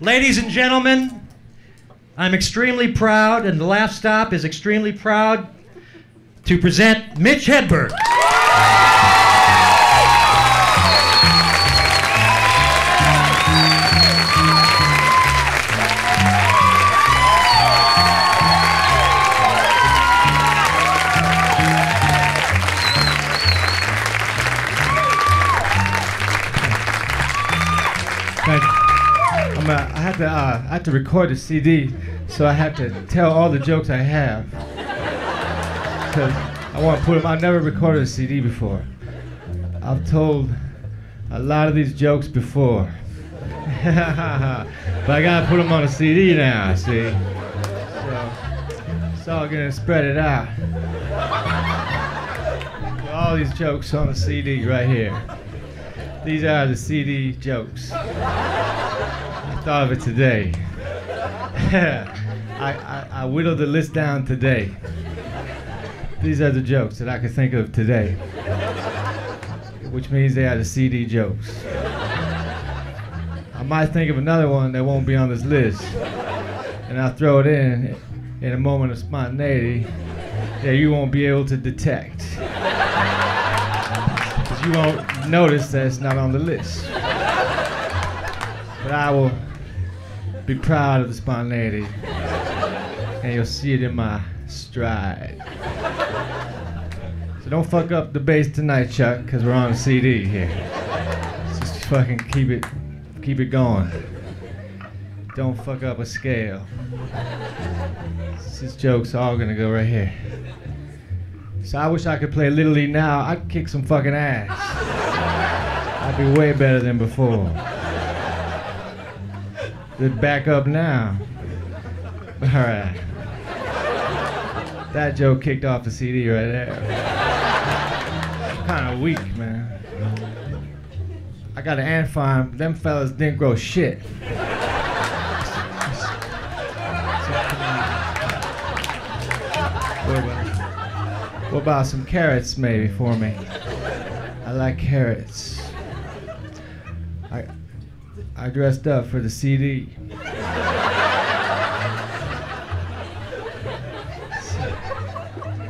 Ladies and gentlemen, I'm extremely proud, and the Laff Stop is extremely proud to present Mitch Hedberg. Thank you. I'm, uh, I had to uh, I had to record a CD, so I had to tell all the jokes I have. Cause I want to put them. I never recorded a CD before. I've told a lot of these jokes before, but I gotta put them on a CD now. See, so so I'm gonna spread it out. All these jokes on a CD right here. These are the CD jokes. I thought of it today. I, I, I whittled the list down today. These are the jokes that I could think of today, which means they are the CD jokes. I might think of another one that won't be on this list, and I'll throw it in in a moment of spontaneity that you won't be able to detect. You won't notice that it's not on the list. But I will be proud of the spontaneity, and you'll see it in my stride. So don't fuck up the bass tonight, Chuck, because we're on a CD here. Just fucking keep it, keep it going. Don't fuck up a scale. This joke's all gonna go right here. So I wish I could play Little League now. I'd kick some fucking ass. I'd be way better than before. Good back up now. All right. That joke kicked off the CD right there. Kind of weak, man. I got an ant farm. Them fellas didn't grow shit. What about some carrots, maybe, for me? I like carrots. I I dressed up for the CD.